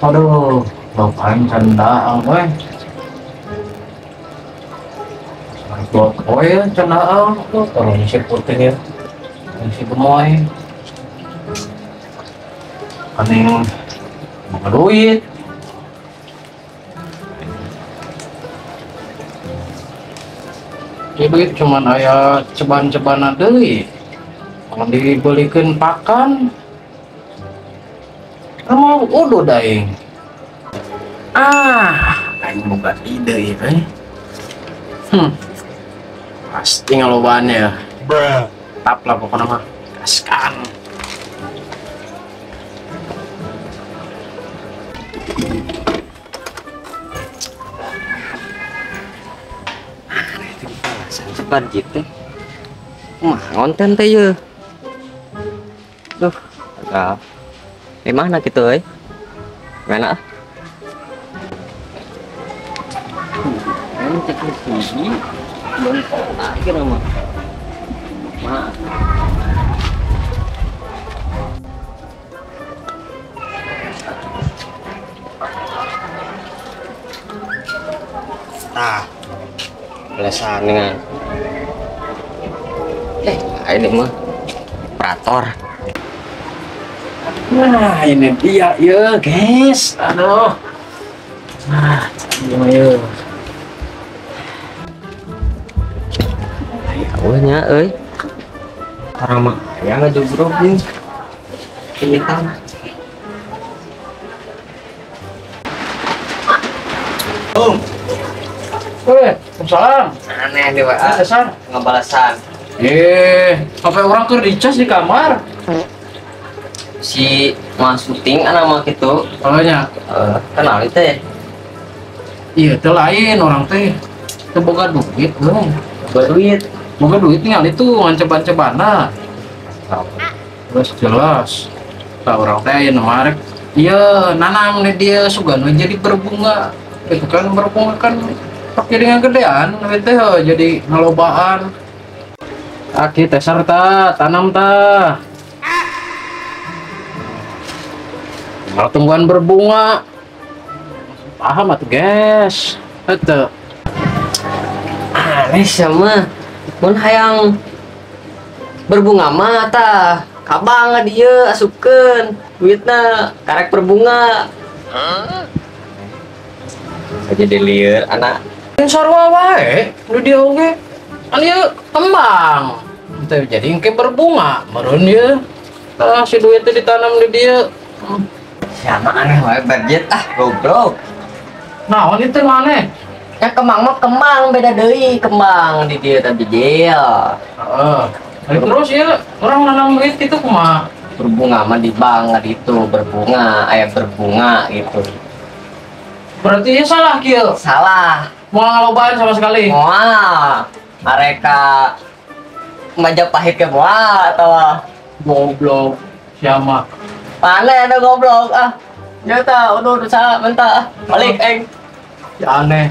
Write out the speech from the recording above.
Aduh, bapaknya candaan weh. Buat ya candaan tuh, kalau si putih ya, si gemoy. Aneh, mau duit. Duit cuman aya ceban-ceban deui. Kalau dibelikan pakan, kamu udah daing. Ah, aing boga ide ya. eh. Hmm. Pasti ngelobaannya ya. Bruh. Tap lah pokoknya mah. Gaskan. cepat gitu mah konten teh ya duh agak di mana gitu eh mana Ini cek sini lagi nama mah ah belasan dengan eh ini mah operator Nah, ini dia ya, guys. Aduh. Nah, ini ya. awalnya euy orang mah ya nggak jubrok nih ini tanah Om. Weh, salam. aneh di WA Dasar. ngebalasan Eh, sampai orang tuh dicas di kamar. Si mah syuting anak mah gitu Makanya, Eh, kenal itu ya iya itu lain orang teh. Itu boga duit, belum. berduit Boga duit tinggal itu nganceban-cebana. Terus jelas. Tak orang teh yang marek. Iya, nanam nih dia sugano jadi berbunga. Itu kan berbunga kan pakai dengan gedean, itu jadi ngelobaan. Aki teh serta tanam ta. Kalau tumbuhan berbunga, paham atuh guys. Itu aneh sama mun hayang berbunga mah tah kabang dia asupkeun duitna karek berbunga aja dilieur anak sarwa wae, nu dia oge. Kan ieu kembang. Jadi engke berbunga, meureun ieu. Tah si duit teh ditanam di dia. Siapa aneh wae budget ah goblok Naon itu maneh? ya kembang mah kembang beda deui kembang di dia tadi jel Heeh. Terus ya orang nanam duit itu kumaha? berbunga mah di bank itu berbunga ayam berbunga gitu Berarti ya salah kieu. salah Mau ngalobaan sama sekali. Wah, mereka Majapahit ke wah atau Goblok. Siapa? Mana ada goblok ah ya tak udah udah salah mentah balik eng Ya aneh.